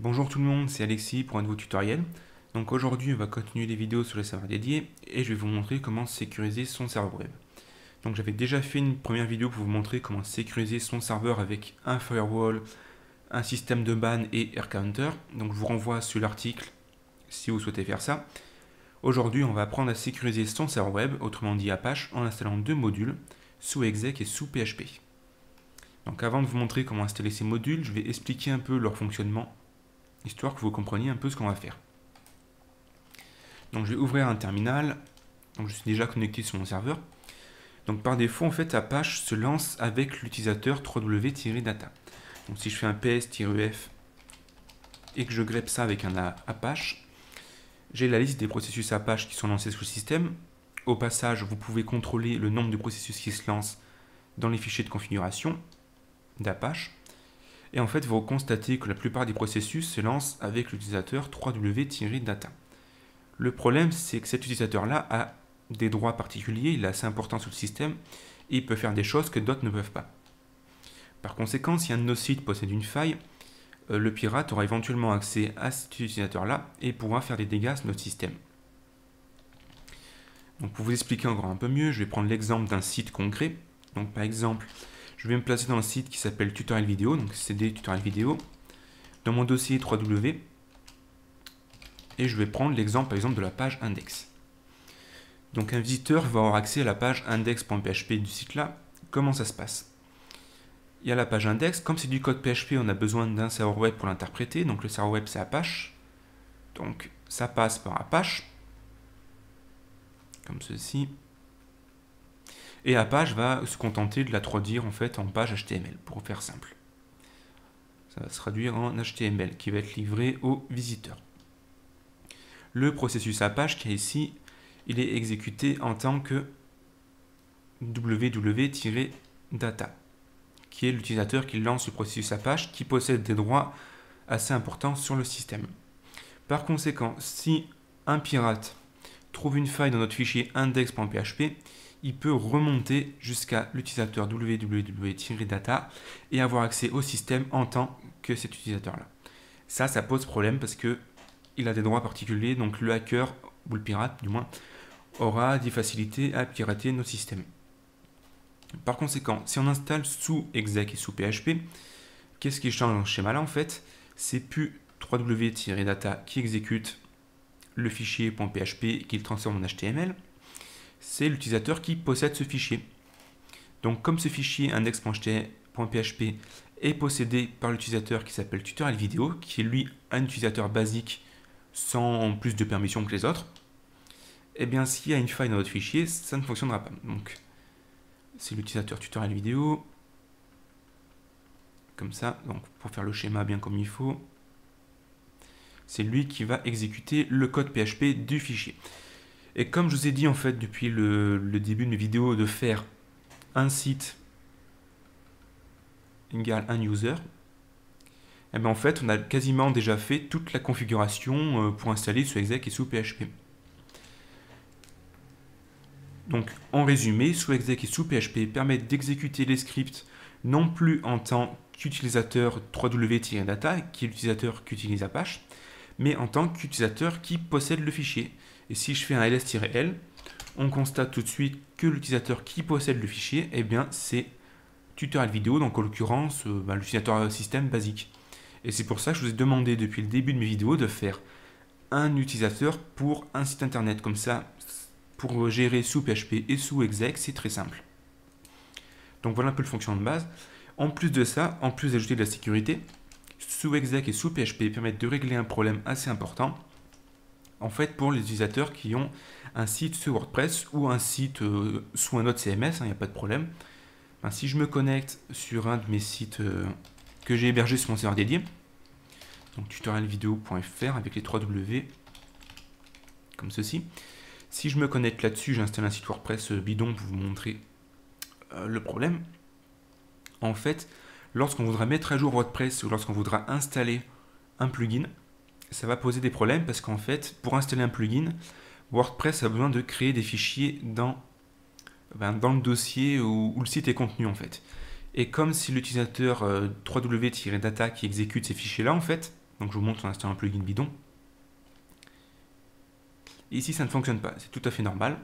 Bonjour tout le monde, c'est Alexis pour un nouveau tutoriel. Donc aujourd'hui on va continuer les vidéos sur les serveurs dédiés et je vais vous montrer comment sécuriser son serveur web. Donc j'avais déjà fait une première vidéo pour vous montrer comment sécuriser son serveur avec un firewall, un système de ban et AirCounter. Donc je vous renvoie sur l'article si vous souhaitez faire ça. Aujourd'hui on va apprendre à sécuriser son serveur web, autrement dit Apache, en installant deux modules, sous exec et sous PHP. Donc avant de vous montrer comment installer ces modules, je vais expliquer un peu leur fonctionnement, histoire que vous compreniez un peu ce qu'on va faire. Donc je vais ouvrir un terminal, donc je suis déjà connecté sur mon serveur. Donc par défaut, en fait, Apache se lance avec l'utilisateur www-data. Donc si je fais un ps-ef et que je grep ça avec un Apache, j'ai la liste des processus Apache qui sont lancés sur le système. Au passage, vous pouvez contrôler le nombre de processus qui se lancent dans les fichiers de configuration d'Apache. Et en fait, vous constatez que la plupart des processus se lancent avec l'utilisateur www-data. Le problème, c'est que cet utilisateur-là a des droits particuliers, il est assez important sur le système, et il peut faire des choses que d'autres ne peuvent pas. Par conséquent, si un de nos sites possède une faille, euh, le pirate aura éventuellement accès à cet utilisateur-là et pourra faire des dégâts sur notre système. Donc pour vous expliquer encore un peu mieux, je vais prendre l'exemple d'un site concret. Donc par exemple, je vais me placer dans un site qui s'appelle tutoriel vidéo, donc cd tutoriel vidéo, dans mon dossier 3W, et je vais prendre l'exemple par exemple de la page index. Donc un visiteur va avoir accès à la page index.php du site là. Comment ça se passe? Il y a la page index, comme c'est du code PHP, on a besoin d'un serveur web pour l'interpréter, donc le serveur web c'est Apache. Donc ça passe par Apache, comme ceci. Et Apache va se contenter de la traduire en fait en page HTML, pour faire simple. Ça va se traduire en HTML, qui va être livré au visiteur. Le processus Apache qui est ici, il est exécuté en tant que www-data, qui est l'utilisateur qui lance le processus Apache, qui possède des droits assez importants sur le système. Par conséquent, si un pirate trouve une faille dans notre fichier index.php, il peut remonter jusqu'à l'utilisateur www-data et avoir accès au système en tant que cet utilisateur-là. Ça, ça pose problème parce que il a des droits particuliers, donc le hacker, ou le pirate du moins, aura des facilités à pirater nos systèmes. Par conséquent, si on installe sous exec et sous PHP, qu'est-ce qui change dans ce schéma-là en fait? C'est plus www-data qui exécute le fichier .php et qui le transforme en HTML, c'est l'utilisateur qui possède ce fichier. Donc comme ce fichier index.php est possédé par l'utilisateur qui s'appelle tutorial vidéo, qui est lui un utilisateur basique sans plus de permissions que les autres, eh bien s'il y a une faille dans votre fichier, ça ne fonctionnera pas. Donc c'est l'utilisateur tutoriel vidéo, comme ça, donc pour faire le schéma bien comme il faut, c'est lui qui va exécuter le code PHP du fichier. Et comme je vous ai dit en fait depuis le, début de mes vidéos de faire un site égale un user, eh bien en fait on a quasiment déjà fait toute la configuration euh, pour installer sous exec et sous PHP. Donc en résumé, sous exec et sous PHP permettent d'exécuter les scripts non plus en tant qu'utilisateur www-data, qui est l'utilisateur qui utilise Apache, mais en tant qu'utilisateur qui possède le fichier. Et si je fais un ls-l, on constate tout de suite que l'utilisateur qui possède le fichier, eh bien c'est tutoriel vidéo, donc en l'occurrence euh, bah, l'utilisateur système basique. Et c'est pour ça que je vous ai demandé depuis le début de mes vidéos de faire un utilisateur pour un site internet. Comme ça, pour gérer sous PHP et sous exec, c'est très simple. Donc voilà un peu le fonctionnement de base. En plus de ça, en plus d'ajouter de la sécurité, sous exec et sous PHP permettent de régler un problème assez important. En fait, pour les utilisateurs qui ont un site sur WordPress ou un site euh, sous un autre CMS, il hein, n'y a pas de problème. Ben, si je me connecte sur un de mes sites euh, que j'ai hébergé sur mon serveur dédié, donc tutorielvideo.fr avec les 3 W, comme ceci. Si je me connecte là-dessus, j'installe un site WordPress euh, bidon pour vous montrer le problème. En fait, lorsqu'on voudra mettre à jour WordPress ou lorsqu'on voudra installer un plugin, ça va poser des problèmes parce qu'en fait, pour installer un plugin, WordPress a besoin de créer des fichiers dans, ben, le dossier où, le site est contenu en fait. Et comme si l'utilisateur euh, www-data qui exécute ces fichiers-là, en fait, Donc je vous montre en installant un plugin bidon. ici, ça ne fonctionne pas. C'est tout à fait normal.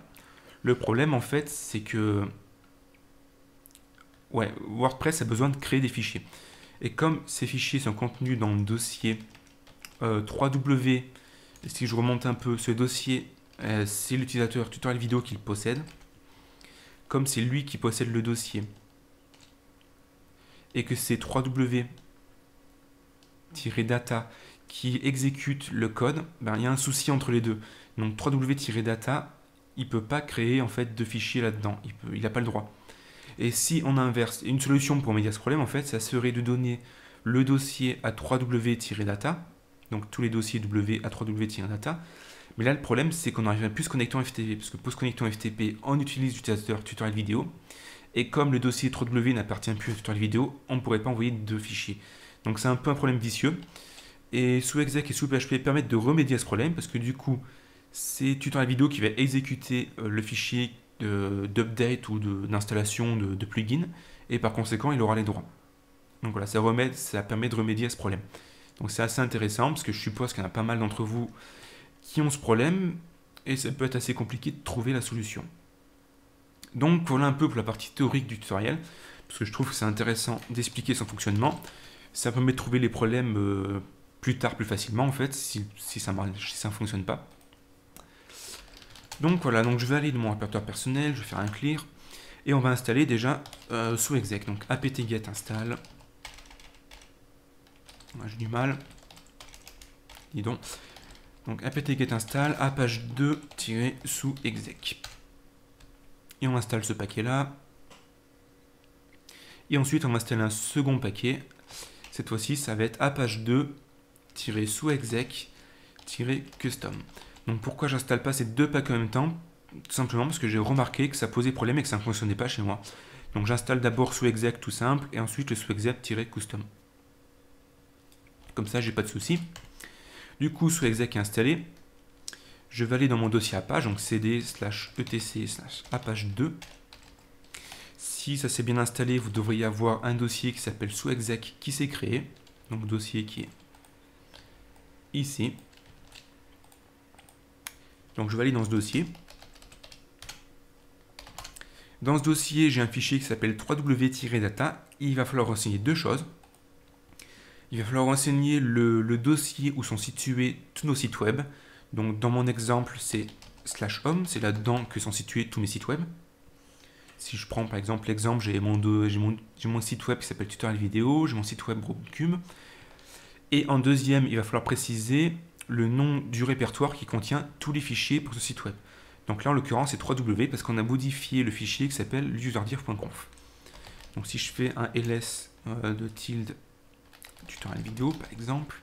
Le problème, en fait, c'est que ouais, WordPress a besoin de créer des fichiers. Et comme ces fichiers sont contenus dans le dossier 3W, euh, si je remonte un peu, ce dossier, euh, c'est l'utilisateur tutoriel vidéo qui le possède. Comme c'est lui qui possède le dossier, et que c'est 3W-data qui exécute le code, ben, il y a un souci entre les deux. Donc 3W-data, il ne peut pas créer en fait de fichiers là-dedans. Il n'a pas le droit. Et si on inverse, une solution pour médias ce problème, en fait, ça serait de donner le dossier à 3W-data, donc tous les dossiers W à 3W-data. Mais là, le problème, c'est qu'on n'arrive plus se connecter en FTP, parce que pour se connecter en FTP, on utilise l'utilisateur tutoriel vidéo. Et comme le dossier 3W n'appartient plus au tutoriel vidéo, on ne pourrait pas envoyer de fichiers. Donc c'est un peu un problème vicieux. Et sous exec et sous PHP permettent de remédier à ce problème, parce que du coup, c'est tutoriel vidéo qui va exécuter euh, le fichier d'update ou d'installation de, de, plugin, et par conséquent, il aura les droits. Donc voilà, ça, remet, ça permet de remédier à ce problème. Donc c'est assez intéressant, parce que je suppose qu'il y en a pas mal d'entre vous qui ont ce problème, et ça peut être assez compliqué de trouver la solution. Donc voilà un peu pour la partie théorique du tutoriel, parce que je trouve que c'est intéressant d'expliquer son fonctionnement. Ça permet de trouver les problèmes euh, plus tard, plus facilement en fait, si, ça ne fonctionne pas. Donc voilà, donc je vais aller de mon répertoire personnel, je vais faire un clear, et on va installer déjà euh, sous exec, donc apt-get install. J'ai du mal. Dis donc. Donc apt-get install apache2 sous exec. Et on installe ce paquet là. Et ensuite on installe un second paquet. Cette fois-ci ça va être apache2 sous exec custom. Donc pourquoi j'installe pas ces deux packs en même temps? Tout simplement parce que j'ai remarqué que ça posait problème et que ça ne fonctionnait pas chez moi. Donc j'installe d'abord sous exec tout simple et ensuite le sous exec-custom. Comme ça j'ai pas de souci. Du coup sous exec installé. Je vais aller dans mon dossier Apache, donc cd slash etc slash apache 2. Si ça s'est bien installé, vous devriez avoir un dossier qui s'appelle sous exec qui s'est créé. Donc dossier qui est ici. Donc je vais aller dans ce dossier. Dans ce dossier, j'ai un fichier qui s'appelle 3w-data. Il va falloir renseigner deux choses. Il va falloir renseigner le, dossier où sont situés tous nos sites web. Donc dans mon exemple, c'est slash home, c'est là-dedans que sont situés tous mes sites web. Si je prends par exemple l'exemple, j'ai mon, site web qui s'appelle tutoriel vidéo, j'ai mon site web Cube. Et en deuxième, il va falloir préciser le nom du répertoire qui contient tous les fichiers pour ce site web. Donc là, en l'occurrence, c'est 3W parce qu'on a modifié le fichier qui s'appelle userdir.conf. Donc si je fais un ls euh, de tilde tutoriel vidéo, par exemple,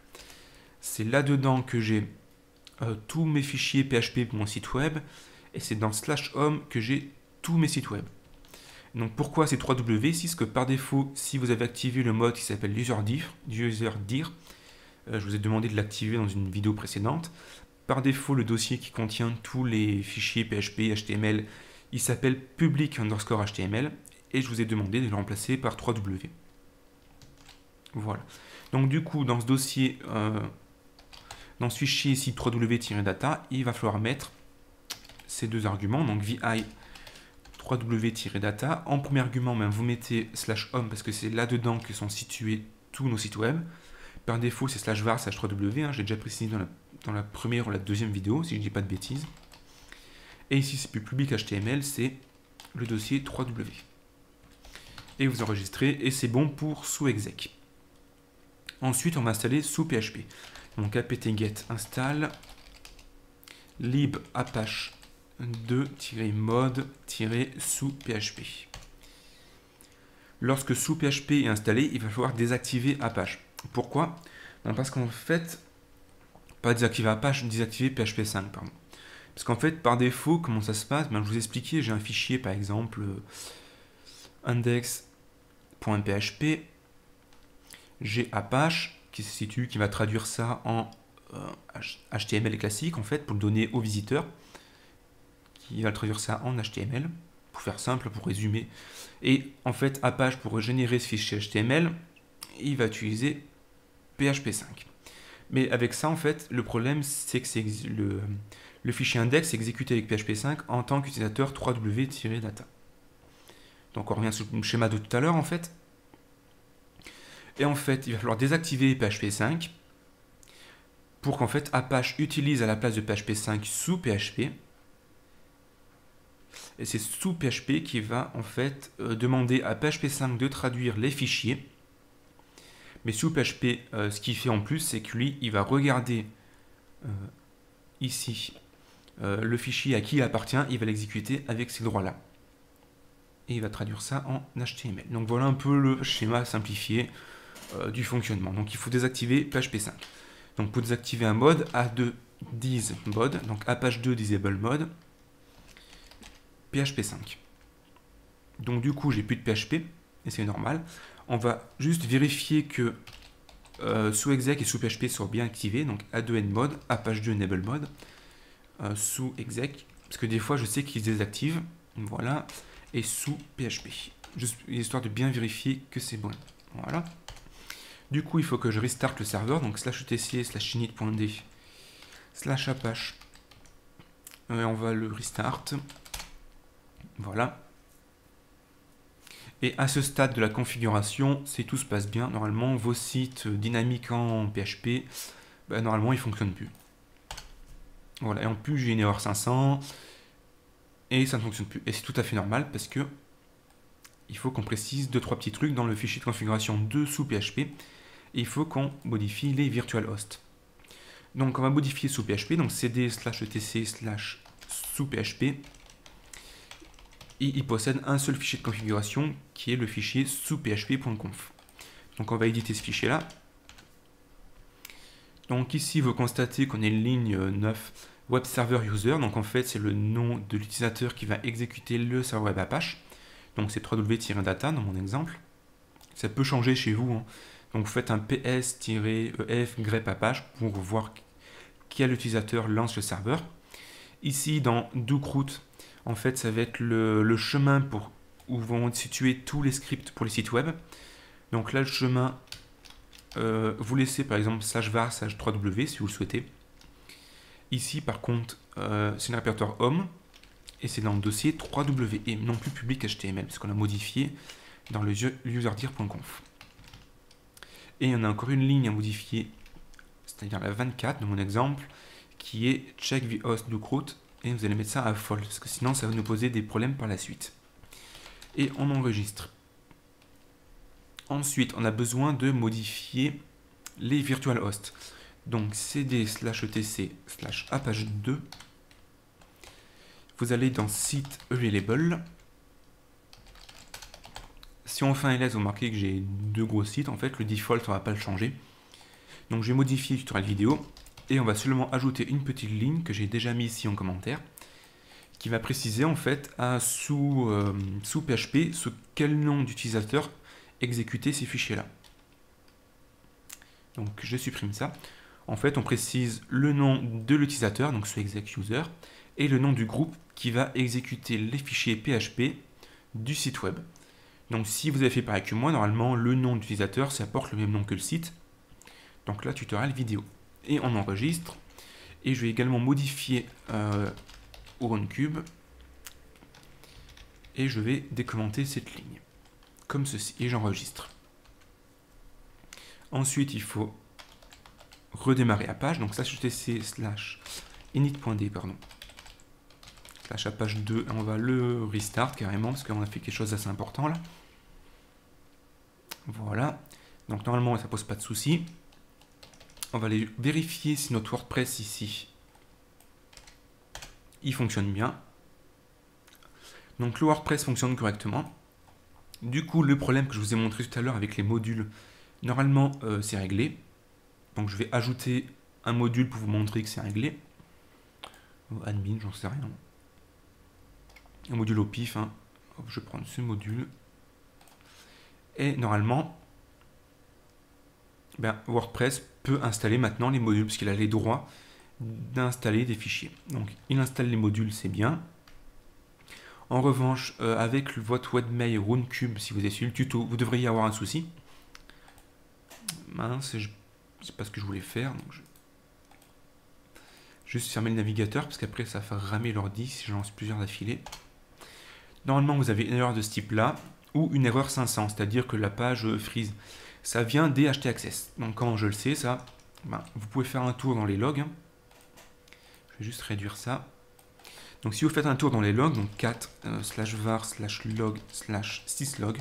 c'est là-dedans que j'ai euh, tous mes fichiers PHP pour mon site web, et c'est dans slash home que j'ai tous mes sites web. Donc pourquoi c'est 3W ici Parce que par défaut, si vous avez activé le mode qui s'appelle userdir, userdir euh, je vous ai demandé de l'activer dans une vidéo précédente. Par défaut, le dossier qui contient tous les fichiers PHP, HTML, il s'appelle public underscore HTML et je vous ai demandé de le remplacer par 3W. Voilà. Donc du coup, dans ce dossier, euh, dans ce fichier ici 3w-data, il va falloir mettre ces deux arguments, donc vi 3w-data. En premier argument, ben, vous mettez slash home parce que c'est là-dedans que sont situés tous nos sites web. Par défaut, c'est slash var, slash 3w. Hein, J'ai déjà précisé dans la, première ou la deuxième vidéo, si je ne dis pas de bêtises. Et ici, c'est plus public HTML, c'est le dossier 3w. Et vous enregistrez, et c'est bon pour sous exec. Ensuite, on va installer sous PHP. Donc apt-get install lib apache 2-mode-sous PHP. Lorsque sous PHP est installé, il va falloir désactiver Apache. Pourquoi? Ben, Parce qu'en fait, pas désactiver Apache, désactiver PHP 5, pardon. Parce qu'en fait, par défaut, comment ça se passe? Ben, Je vous ai expliqué, j'ai un fichier, par exemple, euh, index.php, j'ai Apache qui va traduire ça en HTML euh, classique, en fait, pour le donner au visiteur, qui va traduire ça en HTML, pour faire simple, pour résumer. Et en fait, Apache, pour générer ce fichier HTML, il va utiliser PHP 5. Mais avec ça, en fait, le problème, c'est que le fichier index est exécuté avec PHP 5 en tant qu'utilisateur 3w-data. Donc on revient sur le schéma de tout à l'heure, en fait. Et en fait, il va falloir désactiver PHP 5 pour qu'en fait Apache utilise à la place de PHP 5 sous PHP. Et c'est sous PHP qui va en fait euh, demander à PHP 5 de traduire les fichiers. Mais sous PHP, euh, ce qu'il fait en plus, c'est que lui, il va regarder euh, ici le fichier à qui il appartient, il va l'exécuter avec ces droits-là. Et il va traduire ça en HTML. Donc voilà un peu le schéma simplifié du fonctionnement. Donc il faut désactiver PHP 5. Donc pour désactiver un mode, A2 dis mode, donc Apache 2 disable mode, PHP 5. Donc du coup, j'ai plus de PHP, et c'est normal. On va juste vérifier que euh, sous exec et sous PHP soient bien activés, donc A2N mode, Apache 2 enable mode, euh, sous exec, parce que des fois je sais qu'ils désactivent, voilà, et sous PHP, juste histoire de bien vérifier que c'est bon. Voilà. Du coup, il faut que je restart le serveur, donc slash etc slash init.d slash apache. Et on va le restart. Voilà. Et à ce stade de la configuration, si tout se passe bien, normalement, vos sites dynamiques en PHP, ben, normalement, ils ne fonctionnent plus. Voilà, et en plus, j'ai une erreur 500, et ça ne fonctionne plus. Et c'est tout à fait normal, parce que il faut qu'on précise deux trois petits trucs dans le fichier de configuration de sous PHP il faut qu'on modifie les virtual hosts. Donc on va modifier sous PHP, donc cd slash etc slash sous PHP. Et il possède un seul fichier de configuration qui est le fichier sous php.conf. Donc on va éditer ce fichier là. Donc ici vous constatez qu'on est ligne 9 web server user. Donc en fait c'est le nom de l'utilisateur qui va exécuter le serveur web Apache. Donc c'est www-data dans mon exemple. Ça peut changer chez vous. Hein. Donc vous faites un ps-ef grep apache pour voir quel utilisateur lance le serveur. Ici dans Dookroot, en fait ça va être le, chemin pour, où vont être situés tous les scripts pour les sites web. Donc là le chemin, euh, vous laissez par exemple slash var slash 3w si vous le souhaitez. Ici par contre euh, c'est le répertoire home et c'est dans le dossier 3w et non plus public HTML parce qu'on a modifié dans le userdir.conf. Et on a encore une ligne à modifier, c'est-à-dire la 24 de mon exemple, qui est check the host do et vous allez mettre ça à false, parce que sinon ça va nous poser des problèmes par la suite. Et on enregistre. Ensuite, on a besoin de modifier les virtual hosts. Donc cd slash etc slash apache 2. Vous allez dans site available si on fait un ls, vous remarquez que j'ai deux gros sites. En fait, le default, on va pas le changer. Donc, je vais modifier le tutoriel vidéo et on va seulement ajouter une petite ligne que j'ai déjà mis ici en commentaire qui va préciser en fait à sous, euh, sous PHP sous quel nom d'utilisateur exécuter ces fichiers-là. Donc je supprime ça. En fait, on précise le nom de l'utilisateur, donc sous exec user, et le nom du groupe qui va exécuter les fichiers PHP du site web. Donc si vous avez fait pareil que moi, normalement le nom d'utilisateur, ça porte le même nom que le site. Donc là, tutoriel vidéo. Et on enregistre. Et je vais également modifier euh, Et je vais décommenter cette ligne. Comme ceci. Et j'enregistre. Ensuite, il faut redémarrer la page. Donc slash tc slash init.d, pardon. Slash à page 2, on va le restart carrément parce qu'on a fait quelque chose d'assez important là. Voilà. Donc normalement, ça pose pas de souci. On va aller vérifier si notre WordPress ici, il fonctionne bien. Donc le WordPress fonctionne correctement. Du coup, le problème que je vous ai montré tout à l'heure avec les modules, normalement, euh, c'est réglé. Donc je vais ajouter un module pour vous montrer que c'est réglé. admin, j'en sais rien. Un module au pif. Hein. je vais prendre ce module. Et normalement, ben, WordPress peut installer maintenant les modules, parce qu'il a les droits d'installer des fichiers. Donc il installe les modules, c'est bien. En revanche, euh, avec votre webmail RuneCube, si vous êtes sur le tuto, vous devriez avoir un souci. Mince, c'est pas ce que je voulais faire. Donc je... Juste fermer le navigateur parce qu'après ça va ramer l'ordi si je lance plusieurs d'affilée. Normalement vous avez une erreur de ce type là ou une erreur 500, c'est-à-dire que la page freeze. Ça vient des htaccess. Donc comment je le sais ça ben, Vous pouvez faire un tour dans les logs. Je vais juste réduire ça. Donc si vous faites un tour dans les logs, donc 4 euh, slash var slash log slash syslog,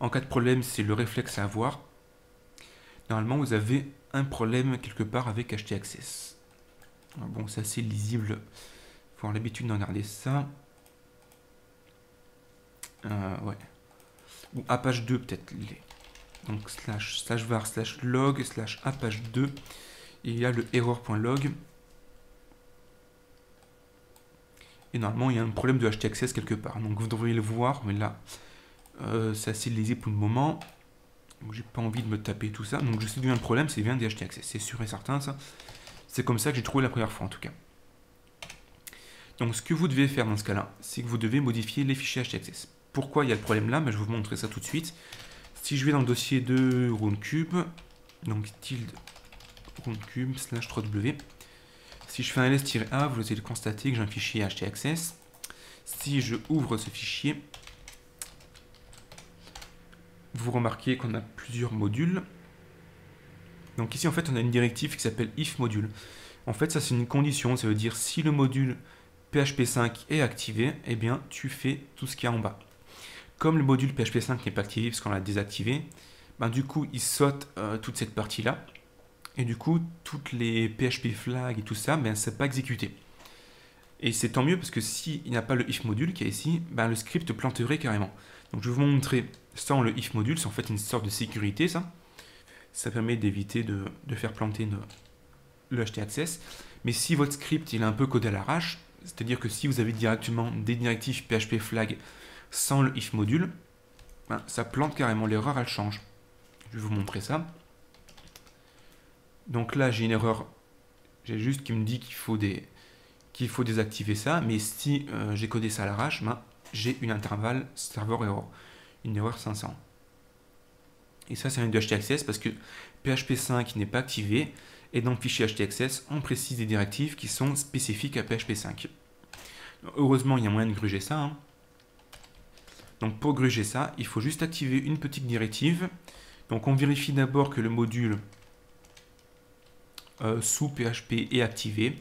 en cas de problème, c'est le réflexe à avoir. Normalement, vous avez un problème quelque part avec htaccess. Ah bon, c'est assez lisible. Il faut avoir l'habitude de regarder ça. Euh, ouais. Ou Apache 2 peut-être. Donc slash, slash var slash log slash Apache 2. il y a le error.log. Et normalement, il y a un problème de htaccess quelque part. Donc vous devriez le voir, mais là, euh, c'est assez lisible pour le moment. J'ai pas envie de me taper tout ça. Donc je sais bien le problème, c'est bien des htaccess. C'est sûr et certain ça. C'est comme ça que j'ai trouvé la première fois en tout cas. Donc ce que vous devez faire dans ce cas-là, c'est que vous devez modifier les fichiers htaccess. Pourquoi il y a le problème là Mais Je vais vous montrer ça tout de suite. Si je vais dans le dossier de RuneCube, donc tilde RuneCube slash 3W, si je fais un ls-a, vous allez constater que j'ai un fichier htaccess. Si je ouvre ce fichier, vous remarquez qu'on a plusieurs modules. Donc ici, en fait, on a une directive qui s'appelle if module. En fait, ça, c'est une condition. Ça veut dire si le module PHP 5 est activé, eh bien, tu fais tout ce qu'il y a en bas. Comme le module PHP 5 n'est pas activé parce qu'on l'a désactivé, ben, du coup, il saute euh, toute cette partie-là. Et du coup, toutes les PHP flags et tout ça, ben, c'est pas exécuté. Et c'est tant mieux parce que s'il n'y a pas le if module qui est ici, ben, le script planterait carrément. Donc je vais vous montrer sans le if module, c'est en fait une sorte de sécurité ça. Ça permet d'éviter de, faire planter le htaccess. Mais si votre script il est un peu codé à l'arrache, c'est-à-dire que si vous avez directement des directives PHP flag sans le if module, ben, ça plante carrément, l'erreur elle change. Je vais vous montrer ça. Donc là j'ai une erreur, j'ai juste qui me dit qu'il faut, des, qu'il faut désactiver ça, mais si euh, j'ai codé ça à l'arrache, ben, j'ai une intervalle serveur error, une erreur 500. Et ça, c'est un de htaccess parce que PHP 5 n'est pas activé. Et dans le fichier htaccess, on précise des directives qui sont spécifiques à PHP 5. Heureusement, il y a moyen de gruger ça. Hein. Donc pour gruger ça, il faut juste activer une petite directive. Donc on vérifie d'abord que le module euh, sous PHP est activé.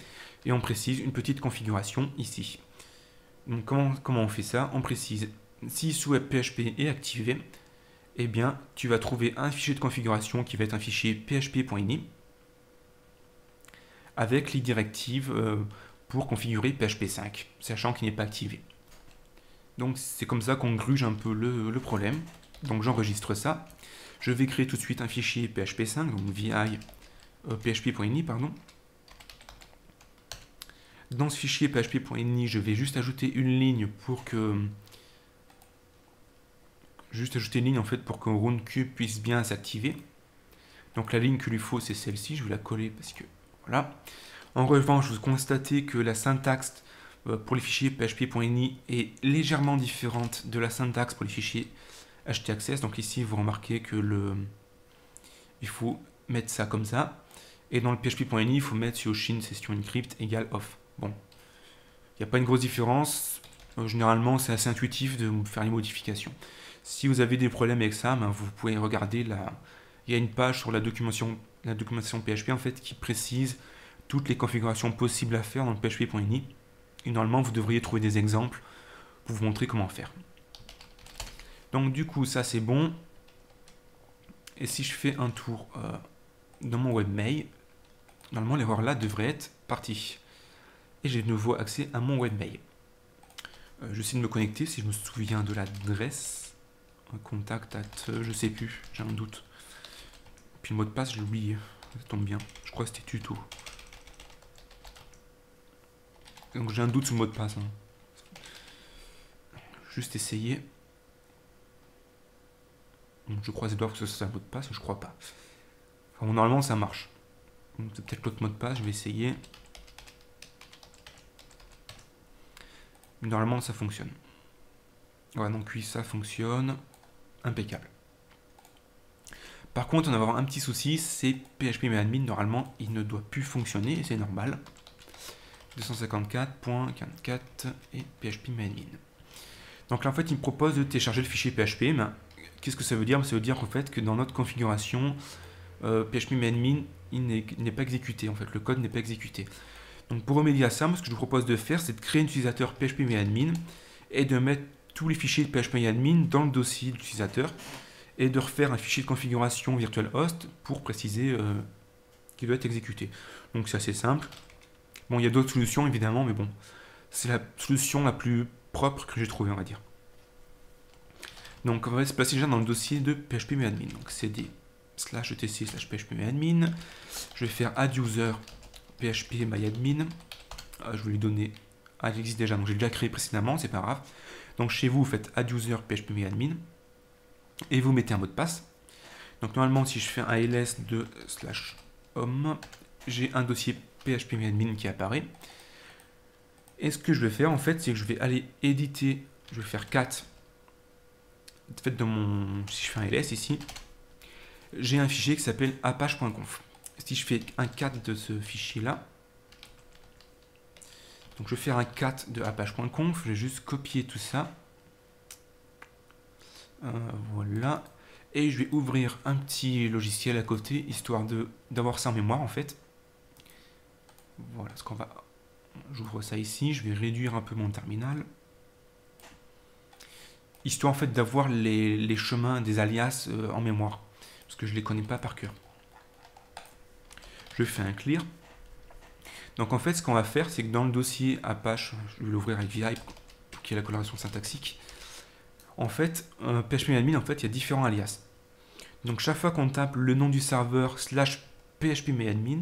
Et on précise une petite configuration ici. Donc comment, on fait ça? On précise si sous PHP est activé, eh bien tu vas trouver un fichier de configuration qui va être un fichier php.ini avec les directives euh, pour configurer PHP 5, sachant qu'il n'est pas activé. Donc c'est comme ça qu'on gruge un peu le, problème. Donc j'enregistre ça. Je vais créer tout de suite un fichier PHP 5, donc vi euh, php.ini, pardon. Dans ce fichier php.ini, je vais juste ajouter une ligne pour que juste ajouter une ligne en fait pour que RuneCube puisse bien s'activer. Donc la ligne qu'il lui faut c'est celle-ci, je vais la coller parce que voilà. En revanche, vous constatez que la syntaxe pour les fichiers php.ini est légèrement différente de la syntaxe pour les fichiers htaccess. Donc ici, vous remarquez que le il faut mettre ça comme ça. Et dans le php.ini, il faut mettre Yoshin session encrypt égale off. Bon, il n'y a pas une grosse différence. Euh, généralement, c'est assez intuitif de faire les modifications. Si vous avez des problèmes avec ça, ben, vous pouvez regarder la... Il y a une page sur la documentation, la documentation PHP en fait qui précise toutes les configurations possibles à faire dans le php.ini. Et normalement, vous devriez trouver des exemples pour vous montrer comment faire. Donc du coup, ça c'est bon. Et si je fais un tour euh, dans mon webmail, normalement l'erreur là devrait être partie et j'ai de nouveau accès à mon webmail. Euh, je de me connecter si je me souviens de l'adresse. Contact at, euh, je sais plus, j'ai un doute. Puis le mot de passe, je l'oublie. Ça tombe bien. Je crois que c'était tuto. Donc j'ai un doute sur le mot de passe. Hein. Juste essayer. je crois que ce soit un mot de passe, je crois pas. normalement ça marche. C'est peut-être l'autre mot de passe, je vais essayer. Normalement, ça fonctionne. Voilà, donc oui, ça fonctionne. Impeccable. Par contre, on va avoir un petit souci, c'est phpMyAdmin, normalement, il ne doit plus fonctionner, c'est normal. 254.44 et phpMyAdmin. Donc là, en fait, il me propose de télécharger le fichier PHP. Mais qu'est-ce que ça veut dire? Ça veut dire en fait que dans notre configuration, euh, phpMyAdmin n'est pas exécuté. En fait, le code n'est pas exécuté. Donc pour remédier à ça, ce que je vous propose de faire, c'est de créer un utilisateur phpMyAdmin et de mettre tous les fichiers de phpMyAdmin dans le dossier de et de refaire un fichier de configuration virtual host pour préciser euh, qu'il doit être exécuté. Donc c'est assez simple. Bon, il y a d'autres solutions évidemment, mais bon, c'est la solution la plus propre que j'ai trouvée, on va dire. Donc on va se placer déjà dans le dossier de phpMyAdmin. Donc cd slash etc slash phpMyAdmin. Je vais faire add user phpMyAdmin. Euh, je vais lui donner. Ah, il existe déjà, donc j'ai déjà créé précédemment, c'est pas grave. Donc chez vous, vous faites add user phpMyAdmin et vous mettez un mot de passe. Donc normalement, si je fais un ls de slash home, j'ai un dossier phpMyAdmin qui apparaît. Et ce que je vais faire en fait, c'est que je vais aller éditer, je vais faire cat. En fait, dans mon, si je fais un ls ici, j'ai un fichier qui s'appelle apache.conf. Si je fais un cat de ce fichier là, donc je vais faire un cat de apache.conf, je vais juste copier tout ça euh, voilà. Et je vais ouvrir un petit logiciel à côté, histoire d'avoir ça en mémoire en fait. Voilà ce qu'on va... J'ouvre ça ici, je vais réduire un peu mon terminal. Histoire en fait d'avoir les, chemins des alias euh, en mémoire. Parce que je ne les connais pas par cœur. Je fais un clear. Donc en fait ce qu'on va faire c'est que dans le dossier Apache, je vais l'ouvrir avec VI y ait la coloration syntaxique en fait, un phpMyAdmin, en fait, il y a différents alias. Donc chaque fois qu'on tape le nom du serveur slash phpMyAdmin,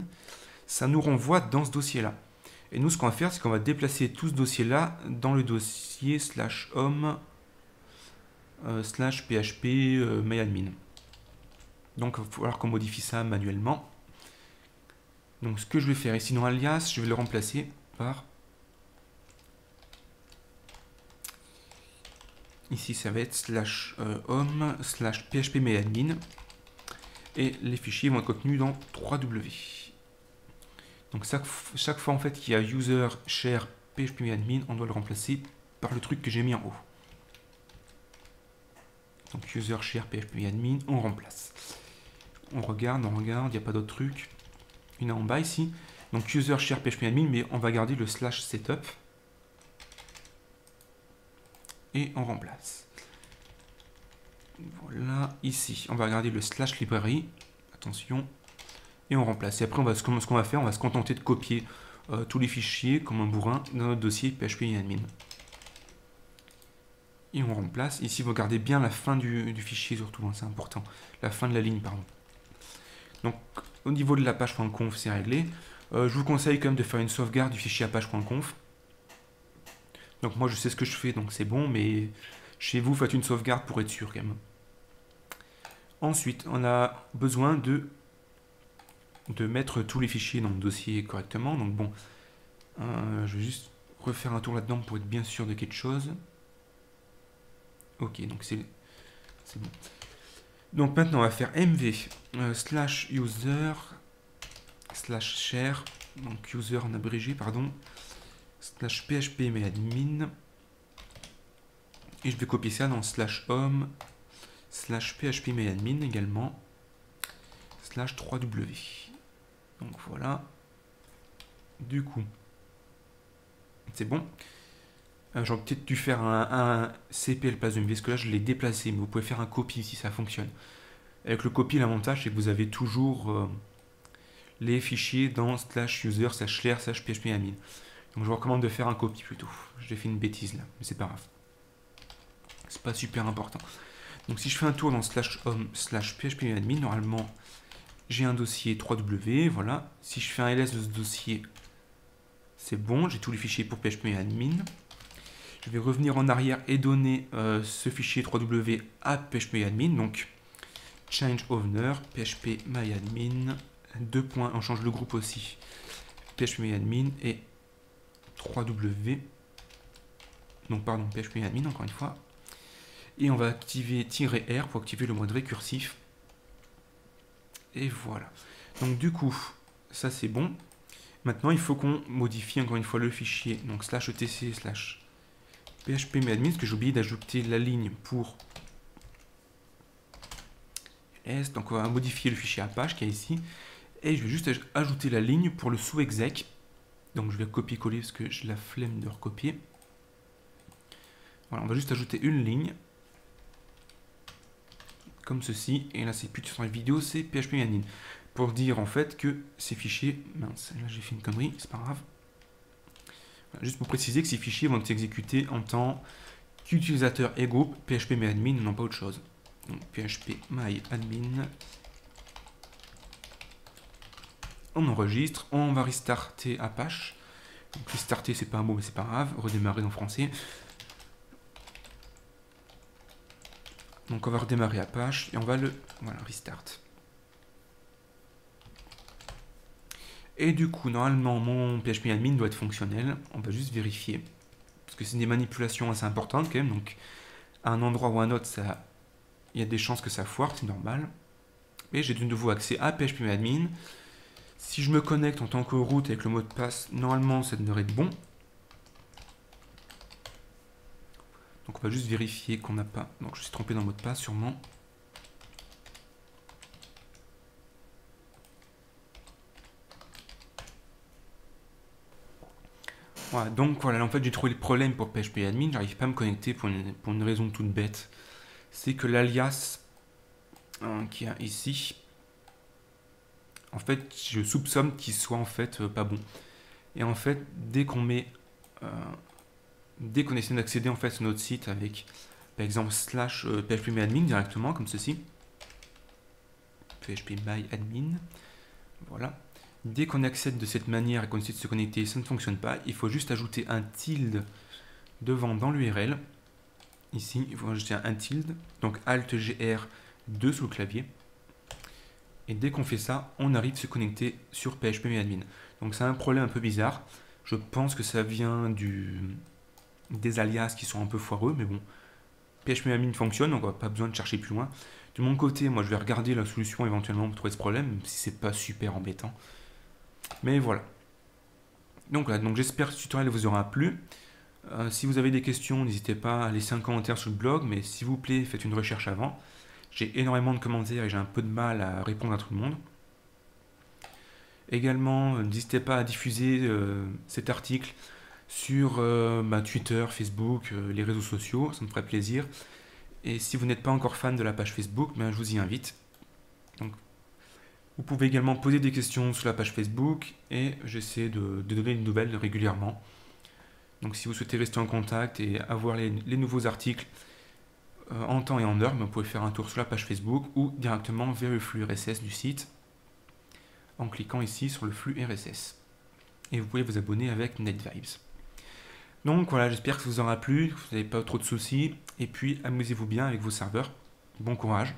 ça nous renvoie dans ce dossier-là. Et nous, ce qu'on va faire, c'est qu'on va déplacer tout ce dossier-là dans le dossier slash home euh, slash php euh, myadmin. Donc, il va falloir qu'on modifie ça manuellement. Donc, ce que je vais faire ici dans alias, je vais le remplacer par Ici, ça va être slash euh, home slash phpMyAdmin. Et les fichiers vont être contenus dans 3W. Donc chaque, fois en fait qu'il y a user share phpMyAdmin, on doit le remplacer par le truc que j'ai mis en haut. Donc user share phpMyAdmin, on remplace. On regarde, on regarde, il n'y a pas d'autre truc. Il y en a en bas ici. Donc user share phpMyAdmin, mais on va garder le slash setup et on remplace. Voilà, ici, on va regarder le slash librairie, attention, et on remplace. Et après, on va, ce qu'on va faire, on va se contenter de copier euh, tous les fichiers comme un bourrin dans notre dossier PHP admin. Et on remplace. Ici, vous regardez bien la fin du, fichier surtout, hein, c'est important. La fin de la ligne, pardon. Donc, au niveau de la page.conf, c'est réglé. Euh, je vous conseille quand même de faire une sauvegarde du fichier page.conf. Donc moi je sais ce que je fais, donc c'est bon, mais chez vous faites une sauvegarde pour être sûr quand même. Ensuite, on a besoin de, de mettre tous les fichiers dans le dossier correctement. Donc bon, euh, je vais juste refaire un tour là-dedans pour être bien sûr de quelque chose. Ok, donc c'est bon. Donc maintenant on va faire mv euh, slash user slash share, donc user en abrégé, pardon, slash php admin et je vais copier ça dans slash home slash php admin également slash 3w donc voilà du coup c'est bon euh, j'aurais peut-être dû faire un, CP à la place de parce que là je l'ai déplacé mais vous pouvez faire un copy si ça fonctionne avec le copy l'avantage c'est que vous avez toujours euh, les fichiers dans slash user slash slash php admin donc je vous recommande de faire un copy plutôt. J'ai fait une bêtise là, mais c'est pas grave. C'est pas super important. Donc si je fais un tour dans slash home slash phpMyAdmin, normalement j'ai un dossier 3W, voilà. Si je fais un ls de ce dossier, c'est bon, j'ai tous les fichiers pour phpMyAdmin. Je vais revenir en arrière et donner euh, ce fichier 3W à phpMyAdmin, donc change owner, phpMyAdmin, deux points, on change le groupe aussi, phpMyAdmin et 3W. Donc pardon, PHP admin encore une fois. Et on va activer "-r" pour activer le mode récursif. Et voilà. Donc du coup, ça c'est bon. Maintenant, il faut qu'on modifie encore une fois le fichier. Donc slash etc slash phpMadmin, parce que j'ai oublié d'ajouter la ligne pour S. Donc on va modifier le fichier Apache qui est ici. Et je vais juste ajouter la ligne pour le sous-exec. Donc je vais copier-coller parce que j'ai la flemme de recopier. Voilà, on va juste ajouter une ligne. Comme ceci. Et là, c'est plus sur la vidéo, c'est phpMadmin. Pour dire en fait que ces fichiers... Mince, là j'ai fait une connerie, c'est pas grave. juste pour préciser que ces fichiers vont être exécutés en tant qu'utilisateur et groupe phpMyAdmin, non pas autre chose. Donc phpMyAdmin. On enregistre, on va restarter Apache. Donc restarter c'est pas un mot mais c'est pas grave, redémarrer en français. Donc on va redémarrer Apache et on va le voilà, restart. Et du coup, normalement, mon PHP admin doit être fonctionnel. On va juste vérifier. Parce que c'est des manipulations assez importantes quand même. Donc, à un endroit ou à un autre, ça, il y a des chances que ça foire, c'est normal. Et j'ai de nouveau accès à PHP admin. Si je me connecte en tant que root avec le mot de passe, normalement, ça devrait être bon. Donc, on va juste vérifier qu'on n'a pas... Donc, je suis trompé dans le mot de passe, sûrement. donc voilà, en fait j'ai trouvé le problème pour PHP admin, j'arrive pas à me connecter pour une, raison toute bête. C'est que l'alias hein, qui a ici, en fait je soupçonne qu'il soit en fait euh, pas bon. Et en fait, dès qu'on met, euh, dès qu'on essaie d'accéder en fait sur notre site avec par exemple slash euh, php admin directement comme ceci, php my admin, voilà. Dès qu'on accède de cette manière et qu'on essaie de se connecter, ça ne fonctionne pas. Il faut juste ajouter un tilde devant dans l'URL. Ici, il faut ajouter un tilde, donc Alt GR 2 sous le clavier. Et dès qu'on fait ça, on arrive à se connecter sur phpMyAdmin. Donc c'est un problème un peu bizarre. Je pense que ça vient du, des alias qui sont un peu foireux, mais bon. phpMyAdmin fonctionne, donc on pas besoin de chercher plus loin. De mon côté, moi je vais regarder la solution éventuellement pour trouver ce problème, si c'est pas super embêtant. Mais voilà. Donc voilà, donc j'espère que ce tutoriel vous aura plu. Euh, si vous avez des questions, n'hésitez pas à laisser un commentaire sur le blog, mais s'il vous plaît, faites une recherche avant. J'ai énormément de commentaires et j'ai un peu de mal à répondre à tout le monde. Également, euh, n'hésitez pas à diffuser euh, cet article sur bah, Twitter, Facebook, les réseaux sociaux, ça me ferait plaisir. Et si vous n'êtes pas encore fan de la page Facebook, ben, je vous y invite. Donc vous pouvez également poser des questions sur la page Facebook et j'essaie de, donner une nouvelle régulièrement. Donc si vous souhaitez rester en contact et avoir les, nouveaux articles euh, en temps et en heure, ben, vous pouvez faire un tour sur la page Facebook ou directement vers le flux RSS du site en cliquant ici sur le flux RSS. Et vous pouvez vous abonner avec NetVibes. Donc voilà, j'espère que ça vous aura plu, que vous n'avez pas trop de soucis, et puis amusez-vous bien avec vos serveurs. Bon courage